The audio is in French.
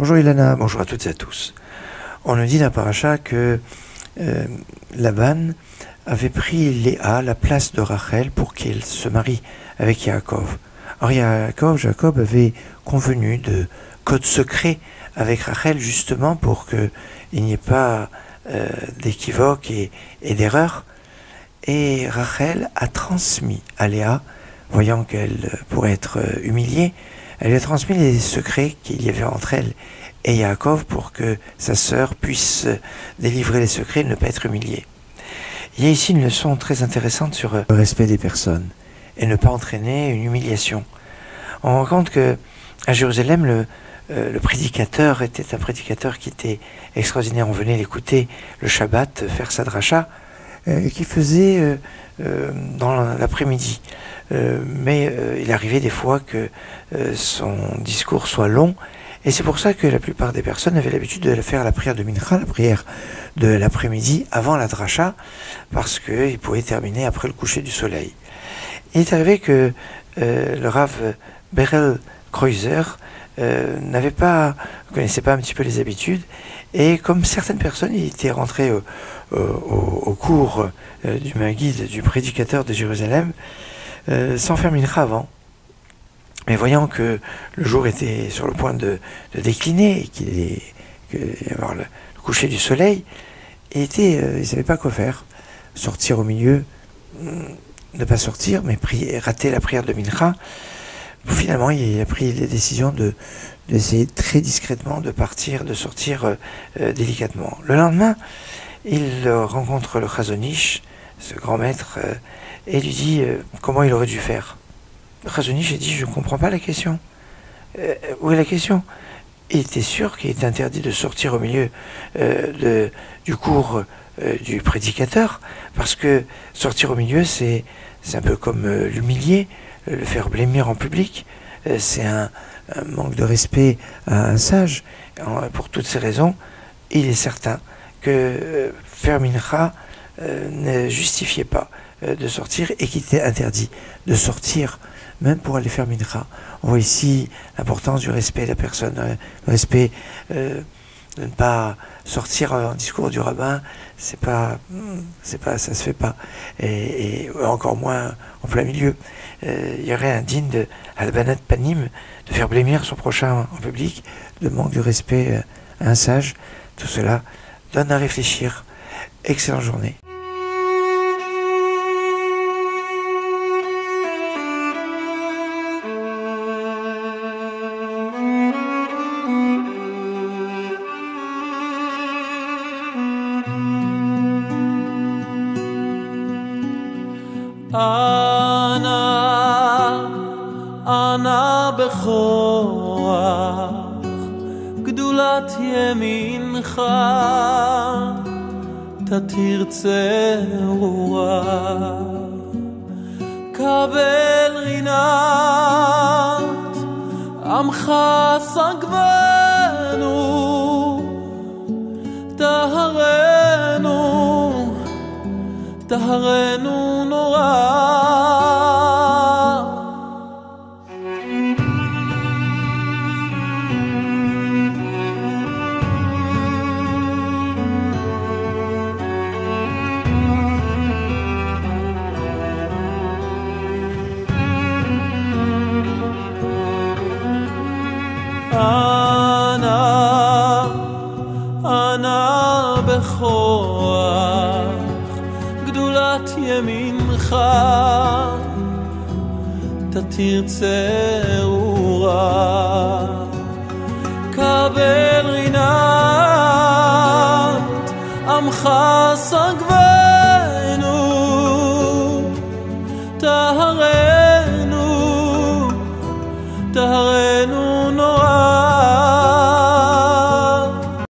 Bonjour Ilana, bonjour à toutes et à tous. On nous dit dans Paracha que euh, Laban avait pris Léa, la place de Rachel, pour qu'elle se marie avec Yaakov. Or Yaakov, Jacob avait convenu de code secret avec Rachel justement pour qu'il n'y ait pas euh, d'équivoque et, et d'erreur. Et Rachel a transmis à Léa, voyant qu'elle pourrait être euh, humiliée, elle lui a transmis les secrets qu'il y avait entre elle et Yaakov pour que sa sœur puisse délivrer les secrets et ne pas être humiliée. Il y a ici une leçon très intéressante sur le respect des personnes et ne pas entraîner une humiliation. On rend compte que à Jérusalem, le, euh, prédicateur était un prédicateur qui était extraordinaire. On venait l'écouter le Shabbat faire sa dracha, euh, qui faisait euh, euh, dans l'après-midi. Euh, mais euh, il arrivait des fois que euh, son discours soit long, et c'est pour ça que la plupart des personnes avaient l'habitude de faire la prière de Mincha, la prière de l'après-midi, avant la dracha, parce qu'il pouvait terminer après le coucher du soleil. Il est arrivé que euh, le Rav Berel Kreuzer euh, n'avait pas, connaissait pas un petit peu les habitudes, et comme certaines personnes, il était rentré au, au, cours euh, du guide du prédicateur de Jérusalem, euh, sans faire mincha avant. Mais voyant que le jour était sur le point de, décliner qu'il y avoir le, coucher du soleil, il était, euh, il savait pas quoi faire. Sortir au milieu, ne pas sortir, mais prier, rater la prière de mincha. Finalement, il a pris la décision de d'essayer très discrètement de partir, de sortir euh, euh, délicatement. Le lendemain, il rencontre le Chazonish, ce grand maître, euh, et lui dit comment il aurait dû faire. Le Chazonish a dit Je ne comprends pas la question. Où est la question? Était sûr qu'il était interdit de sortir au milieu euh, du cours euh, du prédicateur, parce que sortir au milieu, c'est un peu comme l'humilier, le faire blêmir en public. c'est un, un, manque de respect à un sage. Pour toutes ces raisons, il est certain que faire mincha ne justifiait pas de sortir et qu'il était interdit de sortir même pour aller faire mincha. On voit ici l'importance du respect de la personne, le respect euh, de ne pas sortir en discours du rabbin, c'est pas, c'est pas, ça se fait pas, et, et encore moins en plein milieu. Euh, il y aurait un digne de Albanat Panim de faire blêmir son prochain en public, de manque de respect à un sage. Tout cela donne à réfléchir. Excellente journée. אנא, אנא בכוח, גדולת ימינך, תתרצה רוח, קבל רינת, עמך סגבנו, טהרנו, טהרנו נורא. אנא, ימינך, תתרצה רוח, קבל רינת, עמך סגבנו, טהרנו, טהרנו